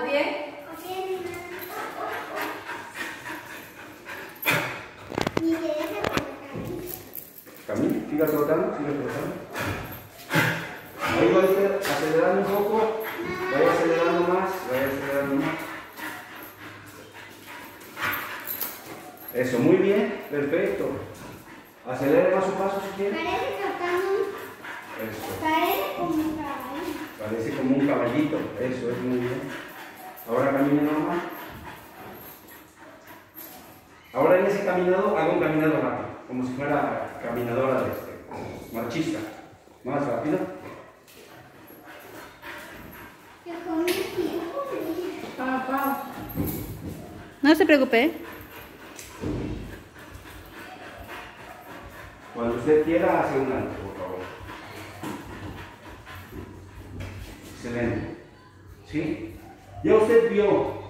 Pie. Camina, siga trotando, siga trotando. Ahí va acelerando un poco, vaya acelerando más, vaya acelerando más. Eso, muy bien, perfecto. Acelere más su paso si quiere. Parece tratando, Eso, parece como un caballo. parece como un caballito, eso es muy bien. Ahora camine normal. Ahora en ese caminado, haga un caminado rápido, como si fuera caminadora de este, marchista. Más rápido. Pau. No se preocupe. Cuando usted quiera, hace un alto, por favor. Excelente. ¿Sí? Deus serviu